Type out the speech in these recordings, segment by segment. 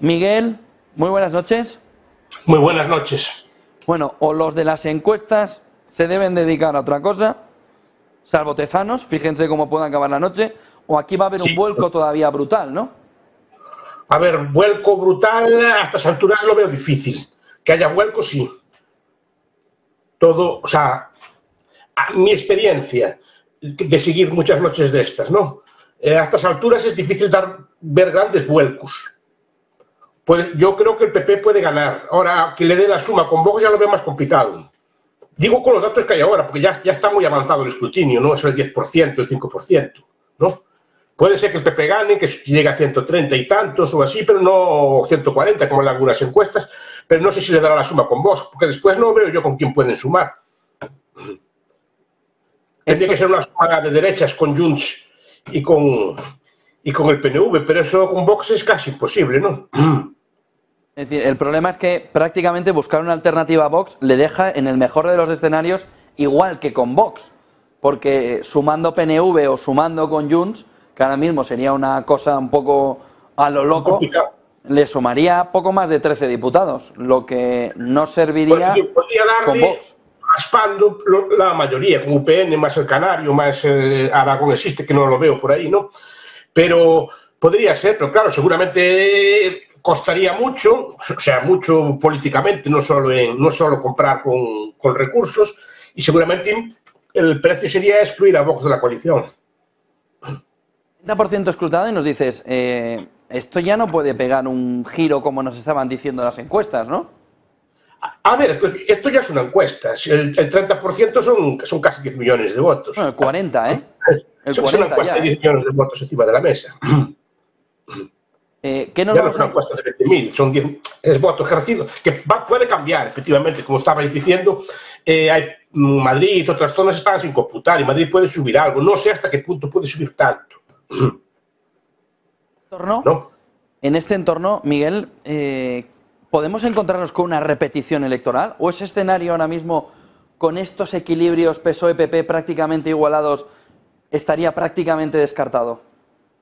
Miguel, muy buenas noches. Muy buenas noches. Bueno, o los de las encuestas se deben dedicar a otra cosa, salvo Tezanos, fíjense cómo puede acabar la noche, o aquí va a haber un vuelco todavía brutal, ¿no? A ver, vuelco brutal, a estas alturas lo veo difícil. Que haya vuelco, sí. Todo, o sea, mi experiencia de seguir muchas noches de estas, ¿no? Eh, a estas alturas es difícil dar, ver grandes vuelcos. Pues yo creo que el PP puede ganar. Ahora, que le dé la suma con Vox ya lo veo más complicado. Digo con los datos que hay ahora, porque ya, ya está muy avanzado el escrutinio, ¿no? Es el 10%, el 5%, ¿no? Puede ser que el PP gane, que llegue a 130 y tantos o así, pero no 140 como en algunas encuestas, pero no sé si le dará la suma con Vox, porque después no veo yo con quién pueden sumar. Tendría que ser una suma de derechas con Junts y con, y con el PNV, pero eso con Vox es casi imposible, ¿no? Es decir, el problema es que prácticamente buscar una alternativa a Vox le deja en el mejor de los escenarios igual que con Vox, porque sumando PNV o sumando con Junts, que ahora mismo sería una cosa un poco a lo loco, le sumaría poco más de 13 diputados, lo que no serviría pues con Vox. Raspando la mayoría, con UPN, más el Canario, más eh, Aragón existe, que no lo veo por ahí, ¿no? Pero podría ser, pero claro, seguramente costaría mucho, o sea, mucho políticamente, no solo, en, no solo comprar con, con recursos, y seguramente el precio sería excluir a Vox de la coalición. 30% escrutado y nos dices, eh, esto ya no puede pegar un giro como nos estaban diciendo las encuestas, ¿no? A ver, esto, ya es una encuesta. El, 30% son, son casi 10 millones de votos. Bueno, el 40, ¿eh? El es una encuesta de 10 ¿eh? millones de votos encima de la mesa. Eh, ¿qué no ya no es una encuesta de 20.000, son 10, es voto ejercido, que puede cambiar, efectivamente, como estabais diciendo, eh, hay Madrid, otras zonas están sin computar y Madrid puede subir algo, no sé hasta qué punto puede subir tanto. ¿No? En este entorno, Miguel, eh, ¿podemos encontrarnos con una repetición electoral? ¿O ese escenario ahora mismo, con estos equilibrios PSOE-PP prácticamente igualados, estaría prácticamente descartado?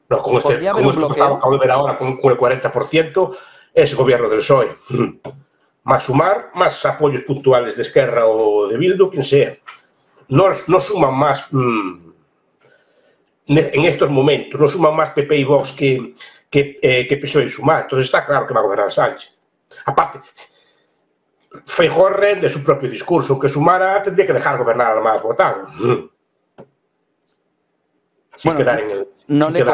No, con este, con esto que acabo de ver ahora, con, el 40%, es gobierno del PSOE. Más sumar, más apoyos puntuales de Esquerra o de Bildu, quien sea. No, no suman más mm, en estos momentos, no suman más PP y Vox que, que, eh, que PSOE y Sumar. Entonces está claro que va a gobernar Sánchez. Aparte, Feijóo de su propio discurso, que Sumara tendría que dejar gobernar al más votado. Bueno, no, le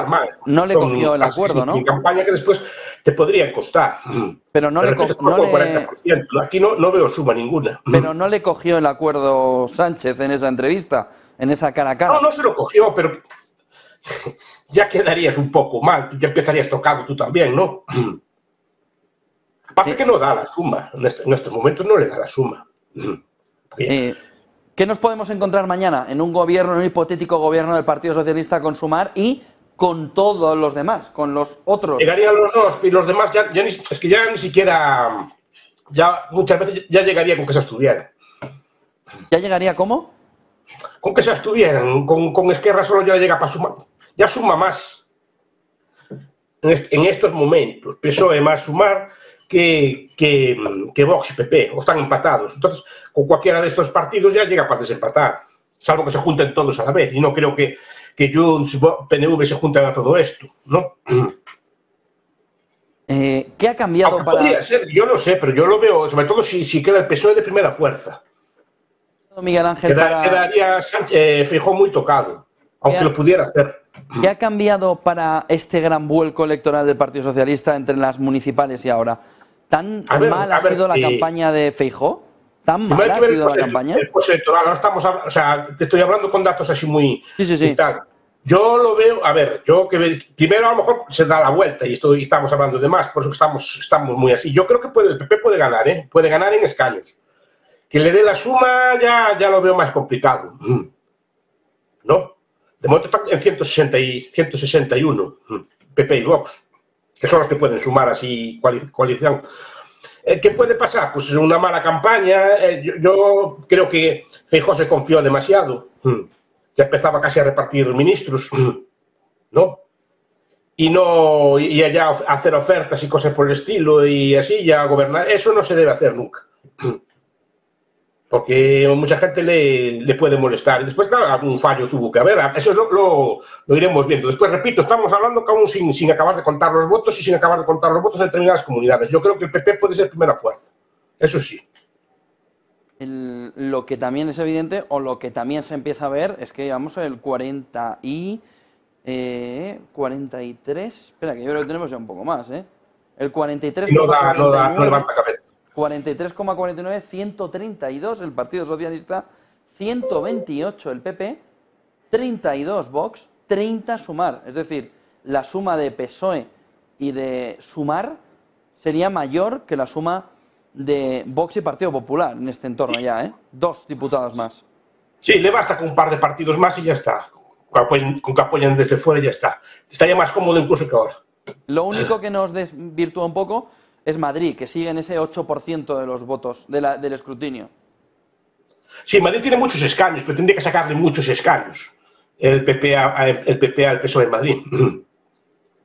no le cogió el acuerdo, ¿no? En campaña que después te podrían costar. Pero no le cogió. Aquí no, no, veo suma ninguna. Pero no le cogió el acuerdo Sánchez en esa entrevista, en esa cara a cara. No, no se lo cogió, pero ya quedarías un poco mal, ya empezarías tocado tú también, ¿no? Aparte eh. que no da la suma, en, estos momentos no le da la suma. Eh, ¿Qué nos podemos encontrar mañana en un gobierno, en un hipotético gobierno del Partido Socialista con Sumar y con todos los demás, con los otros? Llegarían los dos y los demás ya, es que ya ni siquiera, ya muchas veces ya llegaría con que se estuvieran. ¿Ya llegaría cómo? Con que se estuvieran, con, con Esquerra solo ya llega para sumar, ya suma más en, estos momentos, PSOE más sumar que, que, Vox y PP, o están empatados. Entonces, con cualquiera de estos partidos ya llega para desempatar, salvo que se junten todos a la vez. Y no creo que, que Junts, PNV se junten a todo esto, ¿no? Eh, ¿Qué ha cambiado para...? Podría ser, yo no sé, pero yo lo veo, sobre todo si, si queda el PSOE de primera fuerza. Miguel Ángel, Quedaría eh, muy tocado, aunque lo pudiera hacer. ¿Qué ha cambiado para este gran vuelco electoral del Partido Socialista entre las municipales y ahora? ¿Tan mal ha sido la campaña de Feijó? ¿Tan mal ha sido la campaña? El electoral, no estamos, o sea, te estoy hablando con datos así muy... Sí, sí, sí. Yo lo veo, a ver, yo que primero a lo mejor se da la vuelta y, esto, estamos hablando de más, por eso estamos, estamos muy así. Yo creo que puede, el PP puede ganar, ¿eh? Puede ganar en escaños. Que le dé la suma ya, ya lo veo más complicado. ¿No? De momento están en 160 y 161, PP y Vox que son los que pueden sumar así coalición. Eh, ¿Qué puede pasar? Pues una mala campaña. Eh, yo, creo que Feijóo se confió demasiado. Ya empezaba casi a repartir ministros, ¿no? y no y allá hacer ofertas y cosas por el estilo y así ya gobernar, eso no se debe hacer nunca. Porque mucha gente le, le puede molestar. Y después, claro, algún fallo tuvo que haber. Eso lo, lo, lo, iremos viendo. Después, repito, estamos hablando que aún sin, sin acabar de contar los votos y sin acabar de contar los votos en determinadas comunidades. Yo creo que el PP puede ser primera fuerza. Eso sí. El, lo que también es evidente, o lo que también se empieza a ver, es que llevamos el 40 y... Eh, 43... Espera, que yo creo que tenemos ya un poco más, ¿eh? El 43... No, da, no, da, no levanta cabeza. 43,49, 132 el Partido Socialista, 128 el PP, 32 Vox, 30 Sumar. Es decir, la suma de PSOE y de Sumar sería mayor que la suma de Vox y Partido Popular en este entorno ya, ¿eh? Dos diputados más. Sí, le basta con un par de partidos más y ya está. Con que apoyen desde fuera y ya está. Estaría más cómodo incluso que ahora. Lo único que nos desvirtúa un poco es Madrid, que sigue en ese 8% de los votos de la, del escrutinio. Sí, Madrid tiene muchos escaños, pero tendría que sacarle muchos escaños el PP, a, el PP al PSOE en Madrid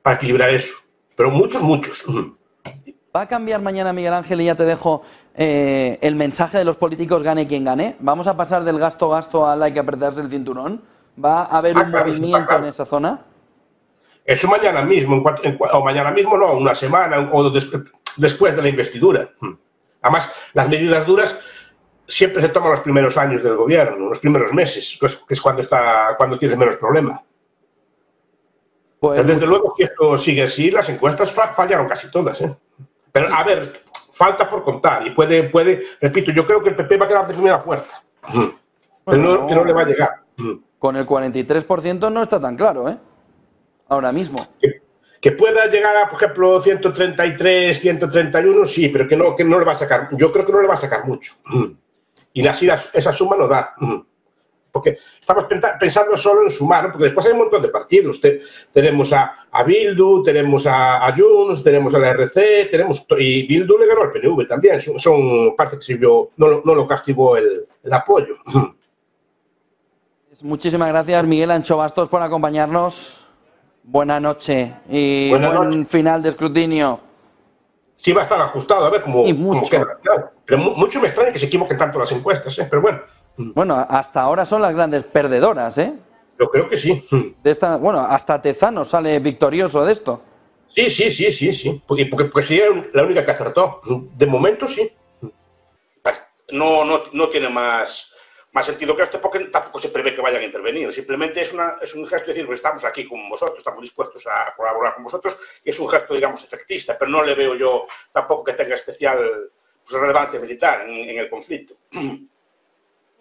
para equilibrar eso. Pero muchos, muchos. ¿Va a cambiar mañana, Miguel Ángel, y ya te dejo eh, el mensaje de los políticos gane quien gane? ¿Vamos a pasar del gasto-gasto al hay que apretarse el cinturón? ¿Va a haber ah, un claro, movimiento claro. en esa zona? Eso mañana mismo, en cuanto, en, o mañana mismo no, una semana o después, después de la investidura. Además, las medidas duras siempre se toman los primeros años del gobierno, los primeros meses, que es cuando, está, cuando tienes menos problema. Pues Desde luego, si esto sigue así, las encuestas fallaron casi todas. ¿eh? Pero, sí. a ver, falta por contar y puede, puede, repito, yo creo que el PP va a quedar de primera fuerza. Bueno, pero no, que no le va a llegar. Con el 43% no está tan claro, ¿eh? Ahora mismo. Que, que, pueda llegar a, por ejemplo, 133, 131, sí, pero que no, que no le va a sacar. Yo creo que no le va a sacar mucho. Y así esa suma no da. Porque estamos pensando solo en sumar, ¿no? porque después hay un montón de partidos. Te, tenemos a, a, Bildu, tenemos a, a tenemos a la RC, tenemos, y Bildu le ganó al PNV también. Son, son que no, no lo castigó el, el apoyo. Muchísimas gracias, Miguel Ancho Bastos, por acompañarnos. Buenas noches y Buenas buen noche. final de escrutinio. Sí, va a estar ajustado, a ver cómo, Y mucho. cómo queda. Claro. Pero mu mucho me extraña que se equivoquen tanto las encuestas, ¿eh? pero bueno. Bueno, hasta ahora son las grandes perdedoras, ¿eh? Yo creo que sí. De esta, bueno, hasta Tezano sale victorioso de esto. Sí, sí, sí, sí, sí. Porque, porque, porque sería la única que acertó. De momento sí. No, no, no tiene más, más sentido que esto tampoco se prevé que vayan a intervenir. Simplemente es un gesto de decir, pues estamos aquí con vosotros, estamos dispuestos a colaborar con vosotros y es un gesto, digamos, efectista, pero no le veo yo tampoco que tenga especial pues, relevancia militar en, en el conflicto.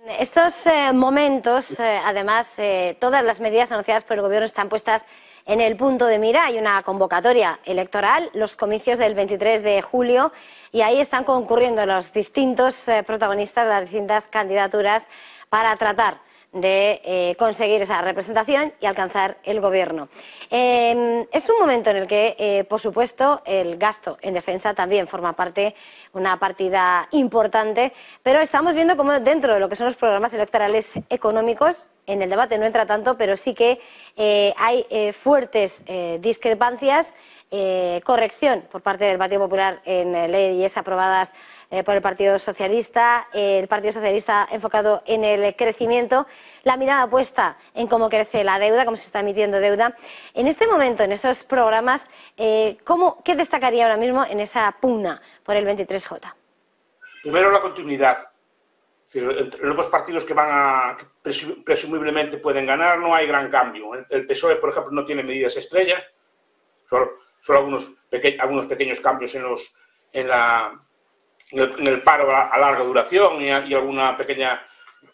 Estos eh, momentos, eh, además, eh, todas las medidas anunciadas por el Gobierno están puestas en el punto de mira. Hay una convocatoria electoral, los comicios del 23 de julio, y ahí están concurriendo los distintos protagonistas, las distintas candidaturas para tratar de eh, conseguir esa representación y alcanzar el gobierno. Eh, es un momento en el que, eh, por supuesto, el gasto en defensa también forma parte, una partida importante, pero estamos viendo cómo dentro de lo que son los programas electorales económicos, en el debate no entra tanto, pero sí que eh, hay fuertes discrepancias, corrección por parte del Partido Popular en leyes aprobadas eh, por el Partido Socialista, eh, el Partido Socialista enfocado en el crecimiento, la mirada puesta en cómo crece la deuda, cómo se está emitiendo deuda. En este momento, en esos programas, eh, ¿cómo, ¿qué destacaría ahora mismo en esa pugna por el 23J? Primero, la continuidad. Los dos partidos que van a, que presumiblemente pueden ganar, no hay gran cambio. El PSOE, por ejemplo, no tiene medidas estrella, solo, solo algunos, peque, algunos pequeños cambios en, los, en la, en el, en el paro a, a, larga duración y, a, y, alguna pequeña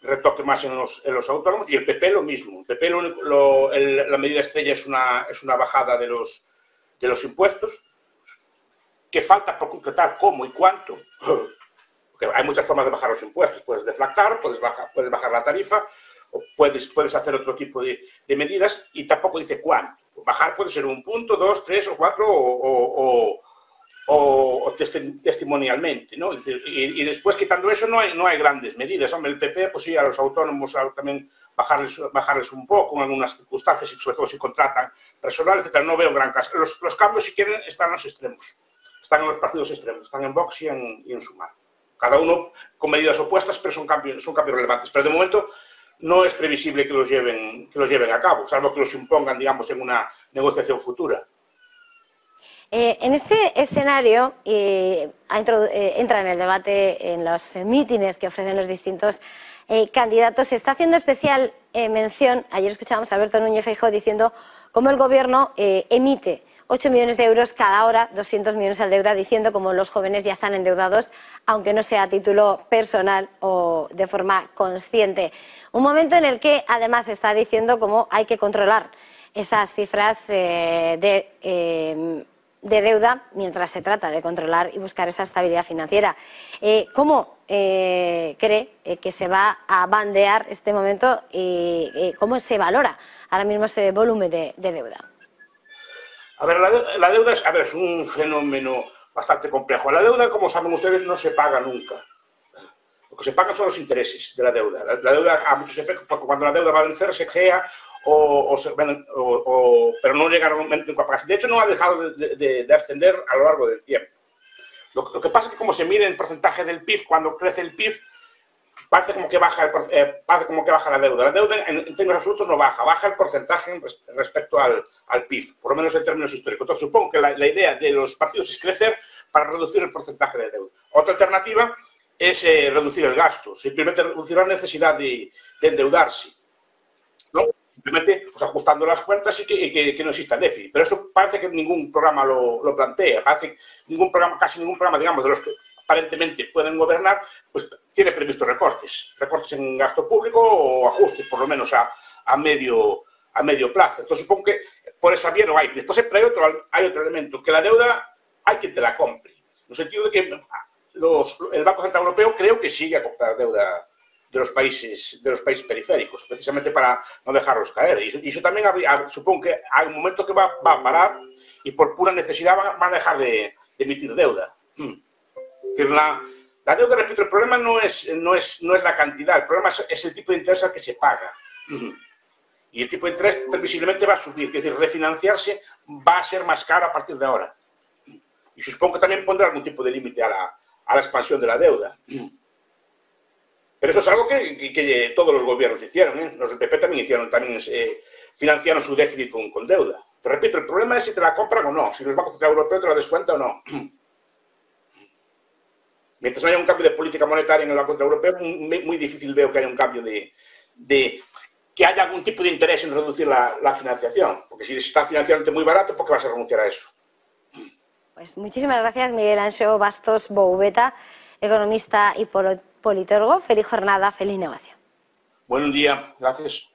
retoque más en los, en los, autónomos. Y el PP lo mismo. El PP lo, lo, el, la medida estrella es una, es una bajada de los, de los impuestos, que falta por concretar cómo y cuánto. Porque hay muchas formas de bajar los impuestos. Puedes deflactar, puedes bajar, puedes bajar la tarifa, o puedes, puedes hacer otro tipo de, de medidas y tampoco dice cuánto. Bajar puede ser un punto, dos, tres o cuatro o, o, o, testimonialmente, ¿no? y, después, quitando eso, no hay, no hay grandes medidas. El PP, pues sí, a los autónomos también bajarles, bajarles un poco en algunas circunstancias, y sobre todo si contratan personal, etcétera. No veo gran caso. Los, los, cambios, si quieren, están en los extremos. Están en los partidos extremos, están en Vox y en, y en Sumar. Cada uno con medidas opuestas, pero son cambios, son cambios relevantes. Pero de momento no es previsible que los lleven, que los lleven a cabo, salvo que los impongan, digamos, en una negociación futura. Eh, en este escenario eh, eh, entra en el debate en los mítines que ofrecen los distintos candidatos. Se está haciendo especial mención, ayer escuchábamos a Alberto Núñez Feijóo diciendo cómo el Gobierno emite 8 millones de euros cada hora, 200 millones al deuda, diciendo cómo los jóvenes ya están endeudados, aunque no sea a título personal o de forma consciente. Un momento en el que además está diciendo cómo hay que controlar esas cifras de de deuda mientras se trata de controlar y buscar esa estabilidad financiera. Eh, ¿Cómo eh, cree eh, que se va a bandear este momento y cómo se valora ahora mismo ese volumen de, deuda? A ver, la, deuda es, a ver, es un fenómeno bastante complejo. La deuda, como saben ustedes, no se paga nunca. Lo que se pagan son los intereses de la deuda. La, deuda a muchos efectos, cuando la deuda va a vencer se crea o, o, pero no llega a un momento de pagarse. De hecho, no ha dejado de, ascender a lo largo del tiempo. Lo, que pasa es que como se mide el porcentaje del PIB, cuando crece el PIB, parece como que baja, eh, como que baja la deuda. La deuda en, términos absolutos no baja, baja el porcentaje respecto al, al, PIB, por lo menos en términos históricos. Entonces, supongo que la, idea de los partidos es crecer para reducir el porcentaje de deuda. Otra alternativa es eh, reducir el gasto, simplemente reducir la necesidad de, de endeudarse simplemente pues, ajustando las cuentas y que, no exista déficit. Pero eso parece que ningún programa lo, plantea, parece que ningún programa, casi ningún programa, digamos, de los que aparentemente pueden gobernar, pues tiene previsto recortes, recortes en gasto público o ajustes, por lo menos a, medio, a medio plazo. Entonces supongo que por esa vía no hay. Después hay otro, hay otro elemento, que la deuda hay quien te la compre. En el sentido de que los, el Banco Central Europeo creo que sigue a comprar deuda de los países, de los países periféricos, precisamente para no dejarlos caer. Y eso, también supongo que hay un momento que va, a parar y por pura necesidad van, a dejar de, emitir deuda. Hmm. la, deuda, repito, el problema no es, no, es, no es la cantidad, el problema es, el tipo de interés al que se paga. Hmm. Y el tipo de interés previsiblemente va a subir, es decir, refinanciarse va a ser más caro a partir de ahora. Y supongo que también pondrá algún tipo de límite a la, a la expansión de la deuda. Hmm. Pero eso es algo que, todos los gobiernos hicieron. ¿eh? Los del PP también hicieron, también eh, financiaron su déficit con, deuda. Pero repito, el problema es si te la compran o no, si los bancos centrales europeos te la descuentan o no. Mientras no haya un cambio de política monetaria en el Banco Central Europeo, muy, difícil veo que haya un cambio de, que haya algún tipo de interés en reducir la, financiación. Porque si está financiando muy barato, ¿por qué vas a renunciar a eso? Pues muchísimas gracias, Miguel Ancho Bastos Boubeta, economista y politólogo. Feliz jornada, feliz negocio. Buen día, gracias.